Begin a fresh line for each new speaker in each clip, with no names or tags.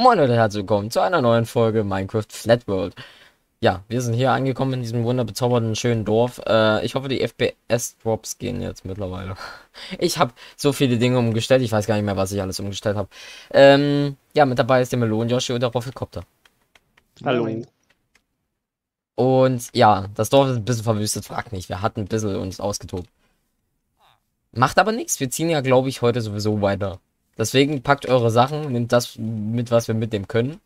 Moin Leute, herzlich willkommen zu einer neuen Folge Minecraft Flat World. Ja, wir sind hier angekommen in diesem wunderbezaubernden schönen Dorf. Äh, ich hoffe, die FPS-Drops gehen jetzt mittlerweile. Ich habe so viele Dinge umgestellt, ich weiß gar nicht mehr, was ich alles umgestellt habe. Ähm, ja, mit dabei ist der Melon Yoshi und der Roffelkopter.
Hallo.
Und ja, das Dorf ist ein bisschen verwüstet, fragt nicht. Wir hatten ein bisschen uns ausgetobt. Macht aber nichts, wir ziehen ja, glaube ich, heute sowieso weiter. Deswegen packt eure Sachen, nehmt das mit, was wir mitnehmen können.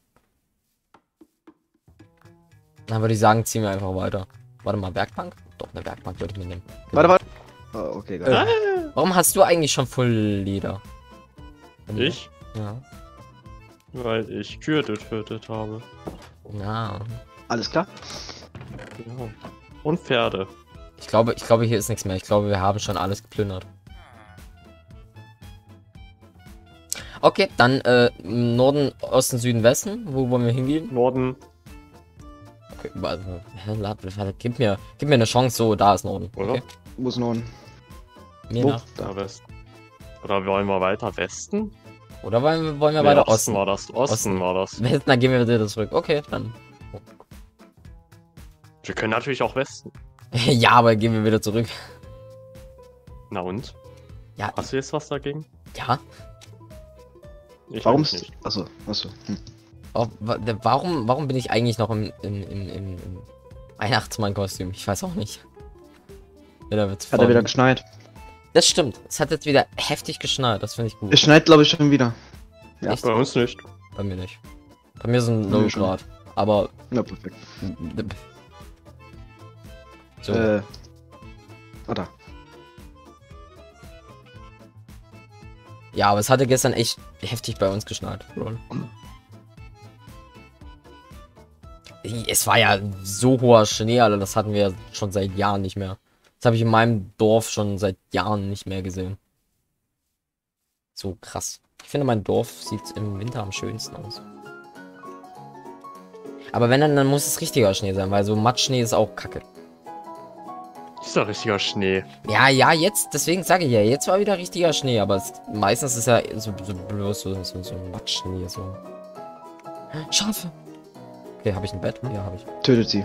Dann würde ich sagen, ziehen wir einfach weiter. Warte mal, Werkbank? Doch, eine Werkbank würde ich mitnehmen.
Warte, warte. Oh, okay, geil.
Äh, warum hast du eigentlich schon voll Leder?
Ich?
Ja.
Weil ich Kühe getötet habe.
Ja.
Alles klar?
Genau. Und Pferde.
Ich glaube, ich glaube, hier ist nichts mehr. Ich glaube, wir haben schon alles geplündert. Okay, dann äh, Norden, Osten, Süden, Westen. Wo wollen wir hingehen?
Norden,
Okay, warte, gib mir, gib mir eine Chance. So, da ist Norden.
oder?
Okay.
Wo ist Norden?
Mir nach.
Da.
Westen. Oder wollen wir weiter Westen?
Oder wollen wir, wollen wir
Nee,
weiter
Osten
Osten?
war das. Osten,
Osten.
war das.
Westen, dann gehen wir wieder zurück. Okay, dann.
Wir können natürlich auch Westen.
ja, aber gehen wir wieder zurück.
Na und?
Ja,
Hast du jetzt was dagegen?
ja.
Ich
Warum ist. Achso, achso. Hm.
Oh, warum, warum bin ich eigentlich noch im, im, im, im, im Weihnachtsmann-Kostüm? Ich weiß auch nicht. Wieder wird's
Hat er wieder geschneit?
Das stimmt. Es hat jetzt wieder heftig geschneit. Das finde ich gut.
Es schneit, glaube ich, schon wieder. Ja.
Echt?
Bei uns nicht.
Bei mir nicht. Bei mir sind
Bei mir
0
schon.
Grad. Aber.
Na, perfekt.
So.
Äh. Ah, da.
Ja, aber es hatte gestern echt heftig bei uns geschneit. Lol. Es war ja so hoher Schnee, Alter. Das hatten wir schon seit Jahren nicht mehr. Das habe ich in meinem Dorf schon seit Jahren nicht mehr gesehen. So krass. Ich finde, mein Dorf sieht im Winter am schönsten aus. Aber wenn dann, dann muss es richtiger Schnee sein, weil so Matschschnee ist auch kacke.
Ist doch richtiger Schnee.
Ja, ja, jetzt, deswegen sage ich ja, jetzt war wieder richtiger Schnee, aber es, meistens ist ja so, so bloß so, so, so Matschschnee, so. Schafe! Okay, habe ich ein Bett? Ja, habe ich.
Tötet sie.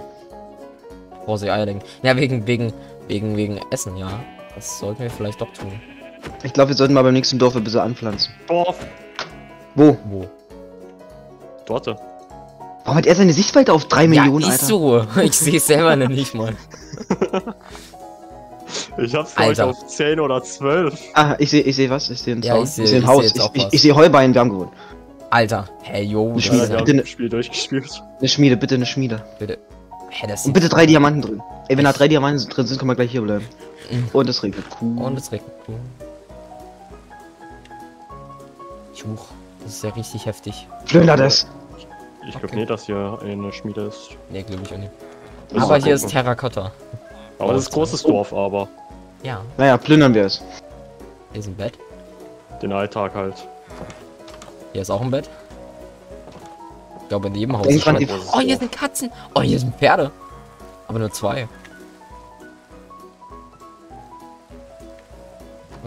Brauche sie Eier legen. Ja, wegen, wegen, wegen, wegen Essen, ja. Das sollten wir vielleicht doch tun.
Ich glaube, wir sollten mal beim nächsten Dorf ein bisschen anpflanzen.
Dorf.
Wo?
Wo?
Dort.
Warum hat er seine Sichtweite auf 3 Millionen,
ja, ist
Alter?
so. Ich sehe es selber nicht mal.
Ich hab's glaube ich
Alter.
auf 10 oder 12.
Ah, ich sehe ich seh was. Ich sehe ein
Ja,
Zaun.
ich seh-
ein
ich
Haus.
seh
Ich, ich, ich sehe Heuballen, wir haben gewonnen.
Alter. Hey, yo.
Eine Schmiede. bitte ne-
das Spiel durchgespielt.
Eine Schmiede, bitte eine Schmiede.
Hä, das
Und bitte drei Diamanten drin. Ey, wenn da drei Diamanten drin sind, können wir gleich hier bleiben.
Mhm.
Und es regnet. Cool.
Und es regnet. Juch, das ist ja richtig heftig.
Plünder das.
Ich glaube
Okay.
nicht, dass hier eine Schmiede ist.
Nee, glaube ich auch nicht. Aber hier ist. Terrakotta.
Aber das ist ein großes Dorf, aber
Ja,
Naja, plündern wir es.
hier ist ein Bett.
den Alltag halt.
Hier ist auch ein Bett. Ich glaube, in jedem Haus ist
die-
Oh, hier sind Katzen. Oh, hier sind Pferde. Aber nur zwei.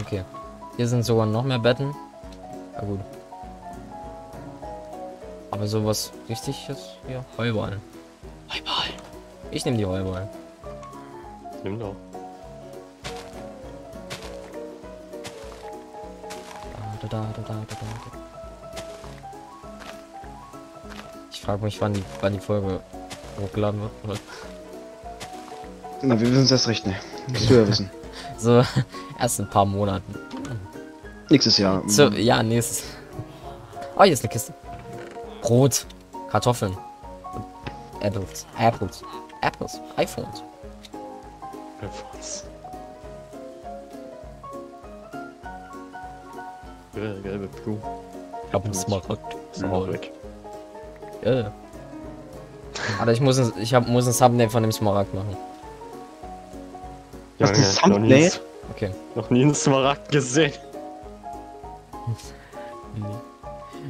Okay. Hier sind sogar noch mehr Betten. Ja gut. Aber sowas richtig ist hier Heuballen. Heuballen. Ich nehme die Heuballen.
Nimm doch.
Da, da, da, da, da, da. Ich frage mich, wann die, wann die Folge hochgeladen wird.
Na, wir wissen es erst recht, ne? Musst du ja wissen.
So, erst in ein paar Monaten.
Nächstes Jahr.
So, ja, nächstes. Oh, hier ist eine Kiste. Brot, Kartoffeln. Apples. Apples. Apples. iPhones.
Was? Gelbe, gelbe Blumen.
Ich hab einen Smaragd.
Auch weg.
Ja. Aber ich muss ein, ich hab, muss ein Thumbnail von dem Smaragd machen.
Was,
Junge,
das
noch nie,
Thumbnail?
Okay.
noch nie einen Smaragd gesehen.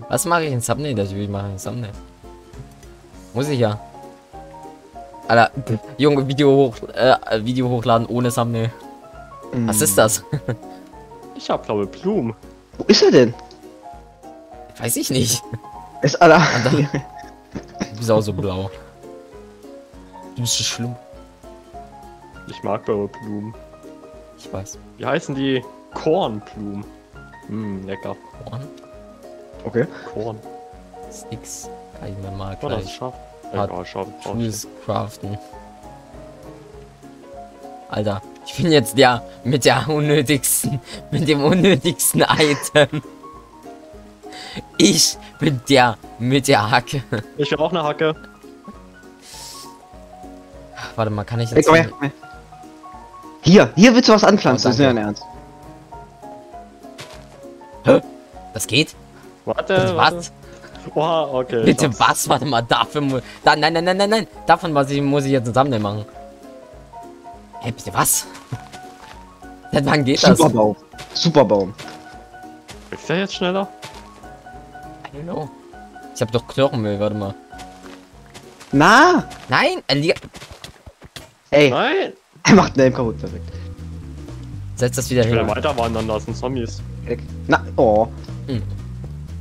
Was mache ich in Thumbnail? Das will ich machen in Thumbnail. Muss ich ja. Alter, Junge, Video hoch, äh, Video hochladen ohne Thumbnail. Was ist das?
Ich hab blaue Blumen.
Wo ist er denn?
Weiß ich nicht.
Ist alle.
Du bist auch so blau. Du bist so schlimm.
Ich mag blaue Blumen.
Ich weiß.
Wie heißen die? Kornblumen. Hm, lecker.
Korn,
Okay.
Korn.
Sticks. Kann ich mir mal
Oh, das ist
gleich
scharf. Brauch ich
Tools craften. Alter, ich bin jetzt der mit der unnötigsten, mit dem unnötigsten Item. Ich bin der mit der Hacke.
Ich will auch eine Hacke.
Warte mal, kann ich
Hey,
jetzt...
her, komm her. Hier, hier willst du was anpflanzen,
Oh,
das ist ja ein. Ernst.
Das geht?
Warte,
Bitte
warte. Oha, okay.
Bitte
ich
was? Warte mal, dafür muss... Da, nein, nein, nein, nein, nein. Davon was ich, muss ich jetzt ein Thumbnail machen. Hä, bitte was? Seit wann geht das?
Super Baum. Super Baum.
Wächst der jetzt schneller?
I don't know. Ich hab doch Knochenmüll, warte mal.
Na!
Nein, er liegt...
Ey,
Nein!
er macht den Helm kaputt, perfekt.
Setz das wieder
Ich will
hin.
weiter wandern lassen, Zombies.
Na, oh.
Hm.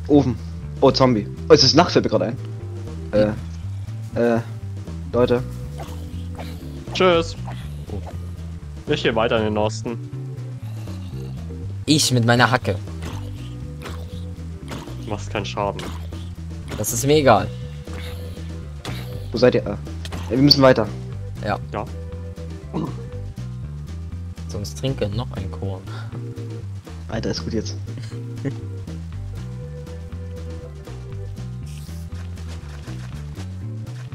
Ofen. Oh, Zombie. Oh, es ist Nacht, fällt mir gerade ein. Äh. Äh. Leute.
Tschüss. Ich gehe weiter in den Osten.
Ich mit meiner Hacke.
Du machst keinen Schaden.
Das ist mir egal.
Wo seid ihr? Ja, wir müssen weiter.
Ja.
Sonst trinke noch ein Korn.
Weiter ist gut jetzt.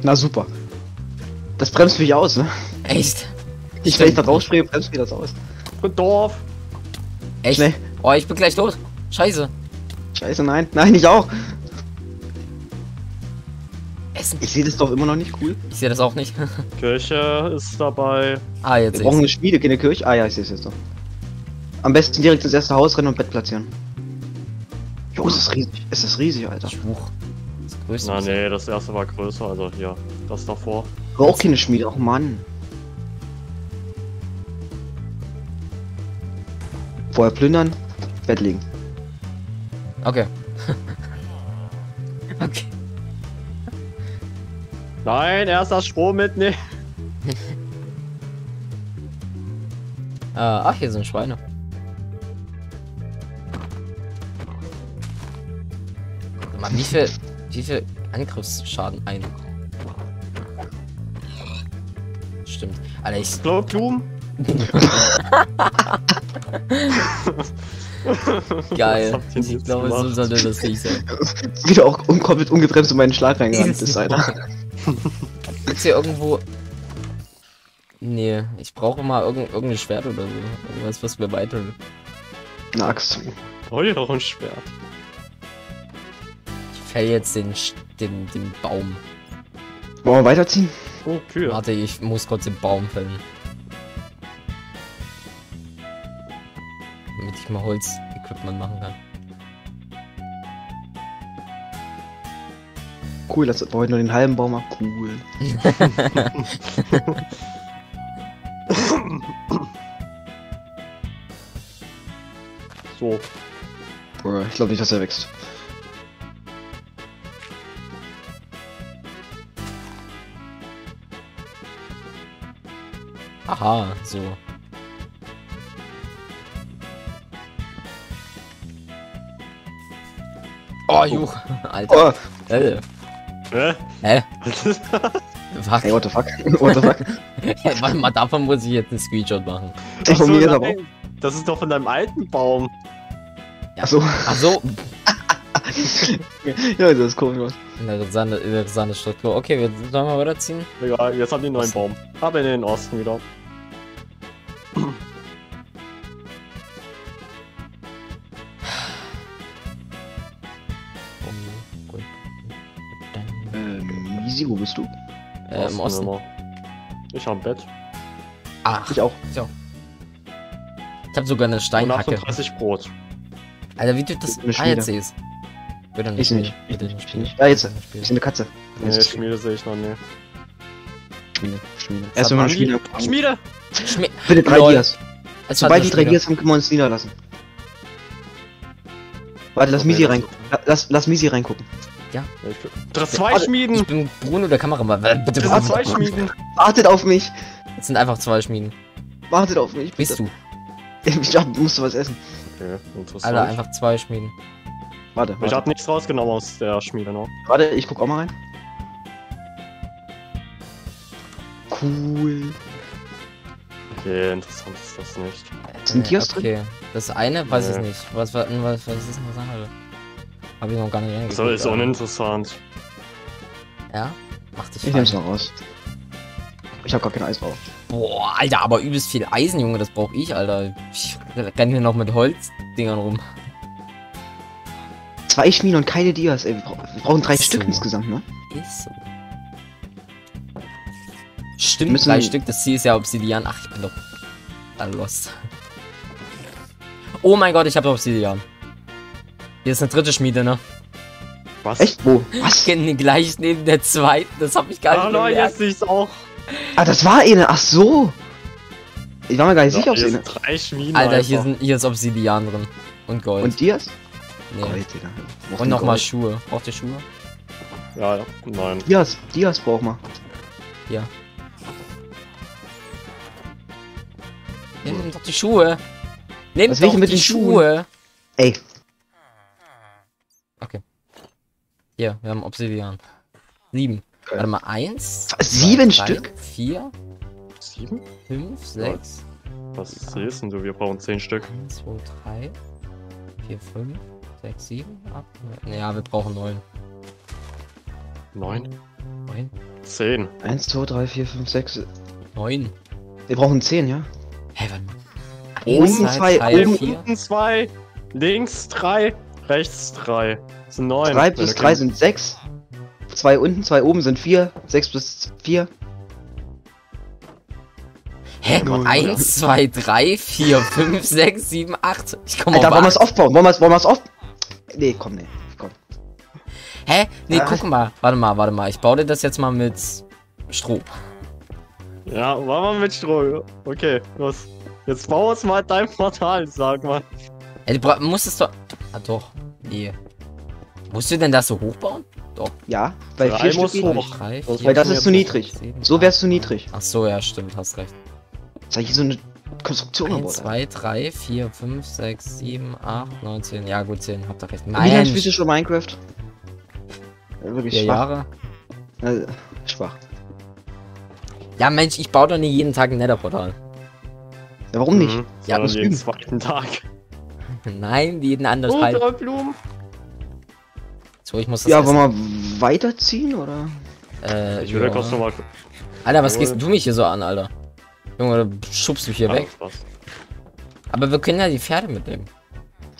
Na super. Das bremst mich aus, ne?
Echt?
Ich, wenn ich da drauf springe, bremst mich das aus.
Und Dorf!
Echt?
Schnell.
Oh, ich bin gleich tot. Scheiße.
Scheiße, nein. Nein, ich auch.
Essen.
Ich sehe das doch immer noch nicht cool.
Ich sehe das auch nicht.
Kirche ist dabei.
ah, jetzt
Wir brauchen eine. Schmiede, keine Kirche. Ah ja, ich sehe es jetzt doch. Am besten direkt ins erste Haus rennen und Bett platzieren. Jo, es ist riesig. Es ist riesig, Alter.
Schwuch. Das größte.
Na nee, das erste war größer, also hier, das davor.
Auch keine Schmiede, oh Mann. Vorher plündern, Bett legen.
Okay. okay.
Nein, erst das Strom mitnehmen.
Äh, ach, hier sind Schweine. Mal, wie viel, wie viel Angriffsschaden ein? Stimmt. Alter, ich,
Blaue Blumen.
geil. Ich glaube, so sollte das nicht sein.
Wieder auch un komplett ungebremst in meinen Schlag reingerannt ist, Alter.
Gibt's hier irgendwo. Nee, ich brauche mal irgend, irgendein Schwert oder so. Irgendwas, was mir weiter.
Eine Axt.
Oh, hier doch ein Schwert.
Fäll jetzt den, Sch- den, den Baum.
Wollen wir weiterziehen?
Oh, Kühe.
Warte, ich muss kurz den Baum fällen. Damit ich mal Holz-Equipment machen kann.
Cool, das wir heute nur den halben Baum ab. Cool.
So.
Ich glaube nicht, dass er wächst.
Aha, so. Oh, Juch. Alter.
Oh,
Äh,
Hä?
hä?
hey,
Fuck.
what the fuck? What the fuck?
Warte mal, davon muss ich jetzt einen Screenshot machen.
Ach, auch.
nein. Das ist doch von deinem alten Baum.
Achso.
Ach so.
ja, das ist komisch.
Interessante, interessante Struktur. Okay, wir sollen mal weiterziehen.
Egal, jetzt haben die einen neuen Baum. Aber in den Osten wieder.
Ähm, Easy, wo bist du?
Äh, Im Osten.
immer. Ich hab ein Bett.
Ach,
Ich auch.
ich hab sogar eine
Und
Steinhacke.
38 Brot.
Alter, wie du das. Ah, jetzt seh's. Bitte
Ich nicht. Ich
nicht.
nicht. Ja, jetzt. Ich
nicht
bin eine Katze.
Nee, Schmiede sehe ich noch nicht.
Schmiede. Schmiede. Erst wenn man? Schmiede.
Schmiede!
Schmi
Bitte drei
Lol.
Dias.
Es
Sobald
hat
die drei
Schmiede.
Dias haben, können wir uns niederlassen. Warte, lass
Okay,
Misi
das-
reingucken. La- Lass, lass Misi reingucken.
Ja.
Ich, das zwei
Warte,
Schmieden!
Ich bin Bruno, der Kameramann. Äh, Bitte
sind zwei Schmieden!
Wartet auf mich!
Es sind einfach zwei Schmieden.
Wartet auf mich!
Bist du?
Ich hab, musste was essen.
Okay, interessant.
Alter, einfach zwei Schmieden.
Warte,
ich
warte,
hab nichts rausgenommen aus der Schmiede noch.
warte, ich guck auch mal rein. Cool.
Okay, interessant ist das nicht.
Sind Dias drin?
Okay. Das eine weiß ich
Nee.
nicht. Was, was, was, was ist denn das andere? Hab ich noch gar nicht reingeguckt.
Das ist uninteressant.
Ja? Mach dich
Ich nehm's mal raus. Ich hab gar kein Eis drauf.
Boah, Alter, aber übelst viel Eisen, Junge, das brauch ich, Alter. Ich renn hier noch mit Holzdingern rum.
Zwei Schmieden und keine Dias, ey. Wir, brauchen- drei
So.
Stück insgesamt, ne?
Ist so. Stimmt,
Müssen-
drei Stück, das Ziel ist ja Obsidian. Ach, ich bin doch all lost. Oh mein Gott, ich habe Obsidian. Hier ist eine dritte Schmiede, ne?
Was?
Echt? Wo? Was?
Gleich neben der zweiten, das hab ich gar
Ah
nicht
nein,
gemerkt.
jetzt sehe ich's auch.
Ah, das war eine. Ach so. Ich war mir gar nicht sicher, ob
hier
es
sind
eine.
drei Schmieden.
Alter,
einfach.
hier, sind, hier ist Obsidian drin. Und Gold.
Und Dias?
nee.
Gold, Digga.
Und nochmal. Schuhe. Braucht ihr Schuhe?
Ja, ja, nein.
Dias, Dias braucht man.
Ja. Nimm doch die Schuhe. Nimm
Was will ich
doch
mit
die
den
Schuhe.
Ey,
Hier, wir haben Obsidian. Sieben.
Geil.
Warte mal, eins.
Sieben
zwei, drei,
Stück?
Vier,
Sieben?
fünf, sechs.
Was siehst denn du? Wir brauchen zehn Stück.
Eins, zwei, drei, vier, fünf, sechs, sieben, acht, neun. Ja, wir brauchen neun.
Neun?
Neun?
Zehn.
1, 2, 3, 4, 5, 6.
Neun.
Wir brauchen 10, ja?
Hä, warte mal.
Oben zwei,
drei,
oben-
vier.
Unten zwei, links drei, rechts drei. Das sind neun.
3
Wenn
plus 3
kein-
sind 6. 2 unten, 2 oben sind 4. 6 plus 4.
Hä?
Null.
Eins, zwei, drei, vier, fünf, sechs, sieben, acht. Ich komme
Alter,
auf
wollen wir es aufbauen? Wollen wir es wollen wir's auf... Nee, komm, nee. Komm.
Hä? Nee,
Ah.
guck mal. Warte mal, warte mal. Ich baue dir das jetzt mal mit Stroh.
Ja, machen wir mit Stroh. Okay, los. Jetzt bau uns mal dein Portal, sag mal.
Ey, du musstest doch. Ah, doch. Nee. Musst du denn das so hochbauen? Doch.
Ja, weil
Drei
4
muss hoch.
Drei,
Das
vier,
Weil das ist zu niedrig.
sieben,
So
acht.
wär's zu niedrig.
Ach so, ja, stimmt, hast recht.
Hab ich hier so eine Konstruktion
1,
gebaut.
2, 3, 4, 5, 6, 7, 8, 9, 10. Ja, gut, 10. Habt ihr recht.
Wie lange spielst du schon Minecraft? Ja, wirklich
Vier
schwach.
Jahre.
Äh, schwach.
Ja, Mensch, ich baue doch nicht jeden Tag ein Netherportal.
Ja, warum nicht?
Mhm,
Ja,
muss
jeden
üben.
zweiten Tag.
Nein, jeden anderen
Oh,
Teil.
drei Blumen.
So, ich muss das
Ja,
essen.
wollen wir weiterziehen, oder?
Äh,
Ich würde
ja.
kurz nochmal.
Alter, was
Jawohl.
gehst denn du mich hier so an, Alter? Junge, du schubst mich hier weg.
Was?
Aber wir können ja die Pferde mitnehmen.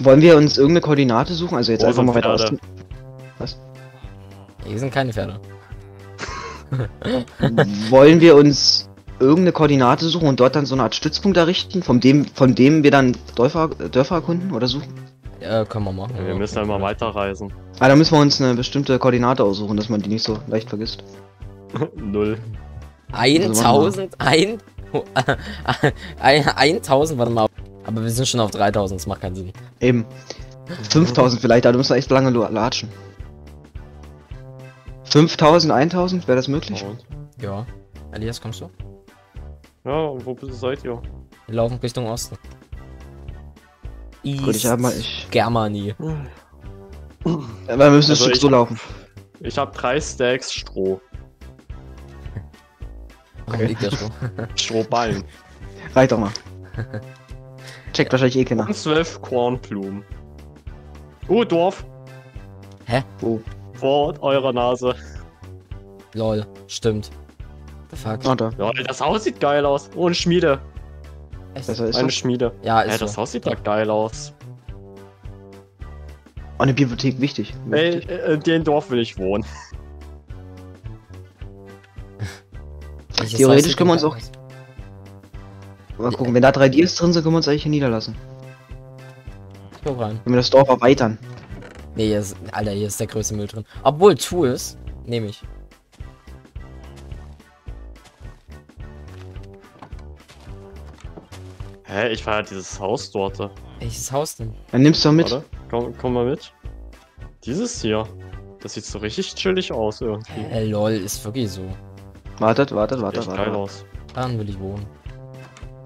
Wollen wir uns irgendeine Koordinate suchen? Also jetzt
Wo
einfach mal weiter
Pferde?
osten.
Hier sind keine Pferde.
Wollen wir uns irgendeine Koordinate suchen und dort dann so eine Art Stützpunkt errichten, von dem, von dem wir dann Dörfer, Dörfer erkunden oder suchen?
Ja, können wir machen.
Wir müssen ja immer weiterreisen.
Ah, da müssen wir uns eine bestimmte Koordinate aussuchen, dass man die nicht so leicht vergisst.
Null.
1000, ein, ein, 1000, warte mal. Aber wir sind schon auf 3000, das macht keinen Sinn.
Eben. 5000 vielleicht, aber da müssen wir echt lange latschen. 5000, 1000, wäre das möglich?
Und?
Ja. Elias, kommst du?
Ja, und wo bist- seid ihr?
Wir laufen Richtung Osten.
Gut, ich habe mal, ich,
Germany.
aber wir müssen
Also ich-
so laufen.
Ich habe drei Stacks Stroh.
Warum liegt der Stroh?
Strohballen.
Reicht doch mal. Checkt wahrscheinlich eh keiner.
Und zwölf Kornblumen. Oh, Dorf.
Wo?
Vor eurer Nase.
Lol, stimmt. The fuck.
Ah, da.
Ja, das Haus sieht geil aus. Oh, eine Schmiede.
Echt?
Besser ist
Eine
das.
Schmiede.
Ja,
Ja,
ist
das
so.
Haus sieht da geil aus.
Oh, eine Bibliothek, wichtig.
Ey,
wichtig.
äh, in dem Dorf will ich wohnen.
Theoretisch können wir uns
aus?
Mal gucken, wenn da drei Dias drin sind, können wir uns eigentlich hier niederlassen. Wenn wir das Dorf erweitern.
Nee, hier ist, Alter, hier ist der größte Müll drin. Obwohl, es, nehme ich.
Hä, ich war ja dieses Haus dort.
Welches Haus denn?
Dann nimmst du doch mit.
Warte, komm, komm mal mit. Dieses hier. Das sieht so richtig chillig aus irgendwie.
Hä, lol, ist wirklich so.
Wartet, wartet, wartet,
Echt geil
wartet.
aus.
Daran will ich wohnen.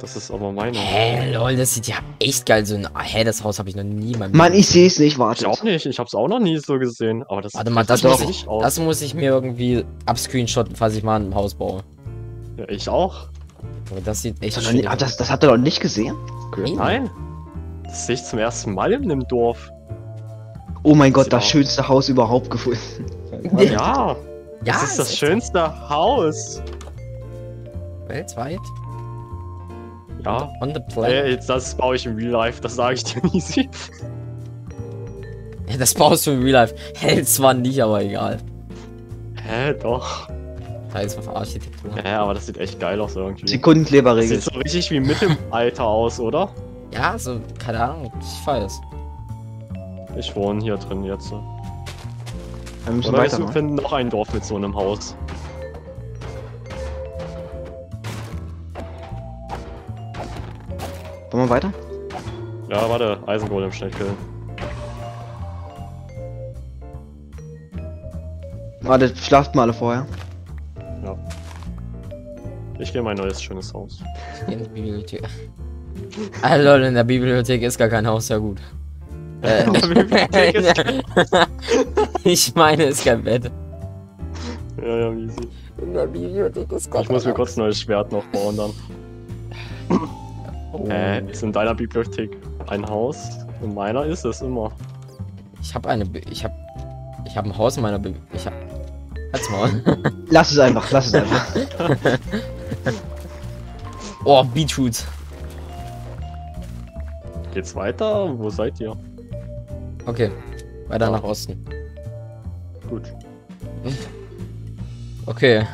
Das ist aber meine.
Hä, lol, das sieht ja echt geil so. Hä, das Haus habe ich noch nie meinem
Mann, ich sehe es nicht,
Ich
wartet.
auch nicht. Ich hab's auch noch nie so gesehen. Aber das
Warte mal, das
muss
aus.
Das muss ich mir irgendwie abscreenshotten, falls ich mal ein Haus baue.
Ja, ich auch.
Aber das sieht echt
Das,
schön
das, das, das habt ihr doch nicht gesehen?
Nee.
Nein. Das sehe ich zum ersten Mal in dem Dorf.
Oh mein Gott, das
aus.
schönste Haus überhaupt gefunden.
Ja.
Ja,
das ist das schönste Haus.
Weltweit?
Ja.
On the planet.
Ey, jetzt das baue ich im Real Life. Das sage ich dir easy.
Ja, das baust du in Real Life. Hält zwar nicht, aber egal.
Hä, doch.
Teils auf Architektur.
Hä, aber das sieht echt geil aus irgendwie. Das
Sekundenkleberregel.
sieht so richtig wie Mittelalter aus, oder?
Ja, so, keine Ahnung, ich feier's.
Ich wohne hier drin jetzt.
Wir müssen weiter,
wir finden noch ein Dorf mit so einem Haus.
Wollen wir weiter?
Ja, warte, Eisengolem schnell killen.
Warte, schlaft mal alle vorher.
Ich gehe in mein neues schönes Haus.
Ich geh in die Bibliothek. Ah, lol, in der Bibliothek ist gar kein Haus, ja gut. Äh,
In der Bibliothek ist
ich meine, ist kein Bett.
Ja, ja, easy.
In der Bibliothek ist gar
Ich muss mir kurz ein neues Schwert noch bauen dann.
Oh.
Äh, ist in deiner Bibliothek ein Haus? In meiner ist es immer.
Ich habe eine. Bi ich habe. Ich habe ein Haus in meiner. Bi ich habe. Halt's mal.
Lass es einfach, lass es einfach.
oh, Beetroot.
Geht's weiter? Wo seid ihr?
Okay. Weiter nach Osten.
Gut.
Okay.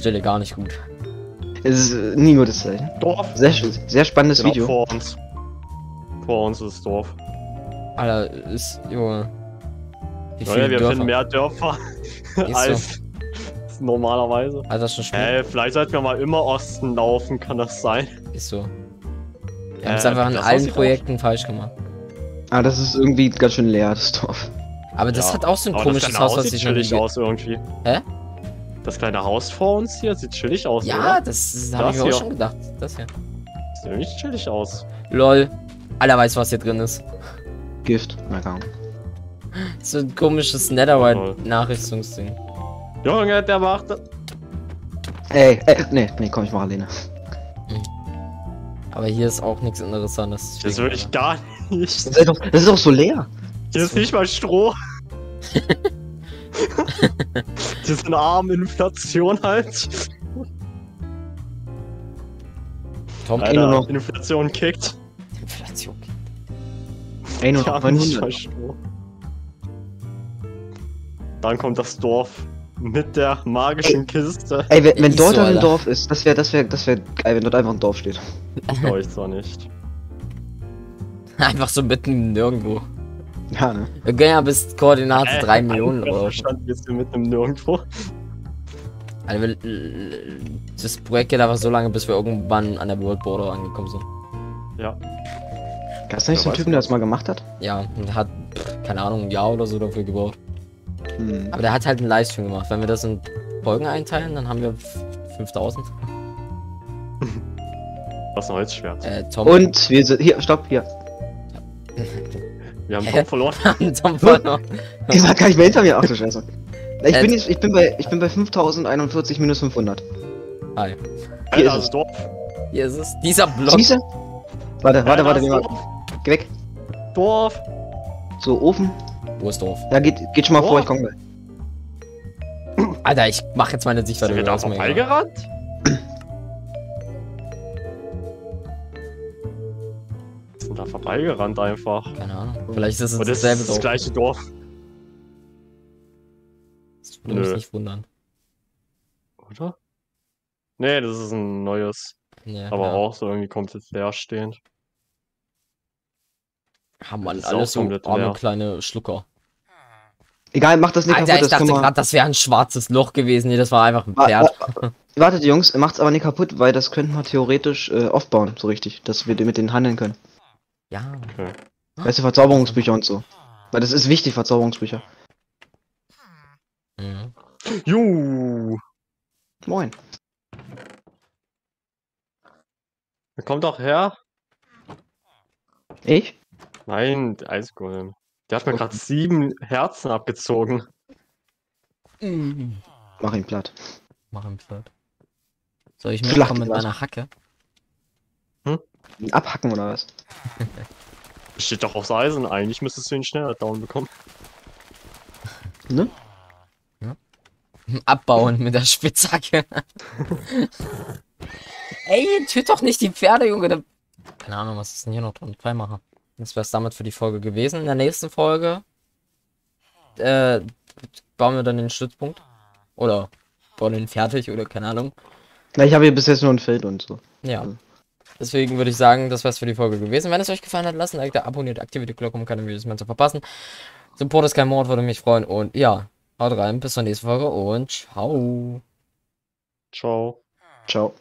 Stille gar nicht gut.
Es ist äh, nie nur das Zeichen.
Dorf.
Sehr, sehr spannendes
Genau,
Video.
vor uns. Vor uns ist das Dorf.
Alter, ist. Junge. Wie
Ja,
viele
ja, wir
Dörfer?
finden mehr Dörfer als normalerweise.
Alter, das ist schon schlimm.
Äh, vielleicht sollten wir mal immer Osten laufen, kann das sein?
Ist so. Wir haben es
Äh,
einfach in allen Projekten falsch gemacht.
Ah, das ist irgendwie ganz schön leer, das Dorf.
Aber das
Ja.
hat auch so ein
Aber
komisches Haus, was ich ge-
aus irgendwie.
Hä?
Das kleine Haus vor uns hier sieht chillig aus,
Ja,
oder?
das, das habe ich
Das
mir auch schon gedacht. Das hier.
Sieht irgendwie chillig aus.
Lol. Aller weiß, was hier drin ist.
Gift. Na kaum.
So ein komisches
Lol.
Netherite-Nachrüstungsding.
Junge, der macht...
Ey, ey, nee, nee, komm, ich mach alleine.
Aber hier ist auch nichts Interessantes.
Das ist wirklich gar nicht.
Das ist doch, das ist doch so leer.
Hier ist nicht mal Stroh. Die sind arm Inflation halt.
Tom,
Alter,
noch-
Inflation kickt.
Inflation.
Ey, nur
Die
noch
haben nicht mal
900.
Stroh. Dann kommt das Dorf mit der magischen Kiste.
Ey, wenn, wenn dort
so,
ein. Dorf ist, das wäre, das wäre, das wäre geil, wenn dort einfach ein Dorf steht.
Glaube ich zwar nicht.
Einfach so mitten nirgendwo.
Ja, ne?
Wir gehen ja bis Koordinate
Äh,
3 Millionen
Einbrecher
Euro.
stand jetzt hier mitten im Nirgendwo.
Also, wir- das Projekt geht einfach so lange, bis wir irgendwann an der World Border angekommen sind.
Ja.
Gab's da nicht so einen Typen, der das mal gemacht hat?
Ja, und hat, keine Ahnung, ein Jahr oder so dafür gebraucht.
Hm.
Aber der hat halt einen Livestream gemacht. Wenn wir das in Folgen einteilen, dann haben wir f- 5000.
Was ein Holzschwert.
Äh, Tom.
Und wir sind. Hier, stopp, hier.
Wir haben? Tom verloren.
Tom verloren.
Ich war gar nicht mehr hinter mir. Ach du Scheiße. Ich
Äh,
bin jetzt, ich bin bei, ich bin bei 5041 minus 500.
Hi.
Hier
Alter,
ist
das Dorf.
Hier ist es. Dieser Block.
Siehste? Warte, warte, warte, geh mal.
Dorf.
Geh weg.
Dorf.
So, Ofen.
Wo ist doof?
Ja, geht, geht schon mal
Oh.
vor, ich komm gleich.
Alter, ich mach jetzt meine Sichtweite.
Sind wir da vorbeigerannt? Sind da vorbeigerannt einfach.
Keine Ahnung. Vielleicht ist es
das
dasselbe
ist das
Dorf.
gleiche Dorf.
Das würde mich
Nö.
nicht wundern.
Oder? Nee, das ist ein neues.
Ja,
Aber
ja.
auch so irgendwie komplett leerstehend.
Haben man
Das ist
alles so arme
leer.
kleine Schlucker.
Egal, mach das nicht
Alter,
kaputt.
ich
Das
dachte gerade, das wäre ein schwarzes Loch gewesen. Nee, das war einfach ein Pferd.
wa- Wartet, Jungs, macht's aber nicht kaputt, weil das könnten wir theoretisch äh, aufbauen, so richtig, dass wir mit denen handeln können.
Ja.
Okay.
Weißt du, Verzauberungsbücher und so. Weil das ist wichtig, Verzauberungsbücher.
Mhm.
Juhu.
Moin.
Kommt doch her?
Ich?
Nein, der Eisgolem. Der hat mir gerade sieben Herzen abgezogen.
Mhm.
Mach ihn platt.
Mach ein Pferd. Soll ich mitkommen mit
ihn
meiner Hacke?
Abhacken oder was?
Steht doch aufs Eisen. Eigentlich müsstest du ihn schneller down bekommen.
Ne?
Abbauen mit der Spitzhacke. Ey, töt doch nicht die Pferde, Junge. Da- Keine Ahnung, was ist denn hier noch drin? Freimacher. Das wäre es damit für die Folge gewesen. In der nächsten Folge äh, bauen wir dann den Stützpunkt. Oder bauen den fertig oder keine Ahnung.
Na, ich habe hier bis jetzt nur ein Feld und so.
Ja.
Mhm.
Deswegen würde ich sagen, das wäre es für die Folge gewesen. Wenn es euch gefallen hat, lasst ein Like da, abonniert, aktiviert die Glocke, um keine Videos mehr zu verpassen. Support ist kein Mord, würde mich freuen. Und ja, haut rein, bis zur nächsten Folge und ciao.
Ciao.
Ciao.